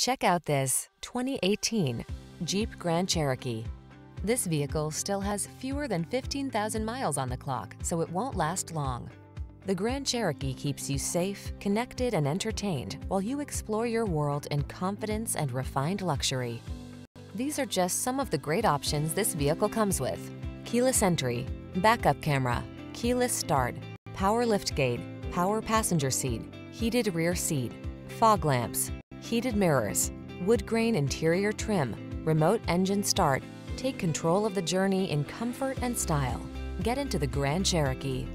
Check out this 2018 Jeep Grand Cherokee. This vehicle still has fewer than 15,000 miles on the clock, so it won't last long. The Grand Cherokee keeps you safe, connected, and entertained while you explore your world in confidence and refined luxury. These are just some of the great options this vehicle comes with. Keyless entry, backup camera, keyless start, power liftgate, power passenger seat, heated rear seat, fog lamps, heated mirrors, wood grain interior trim, remote engine start. Take control of the journey in comfort and style. Get into the Grand Cherokee.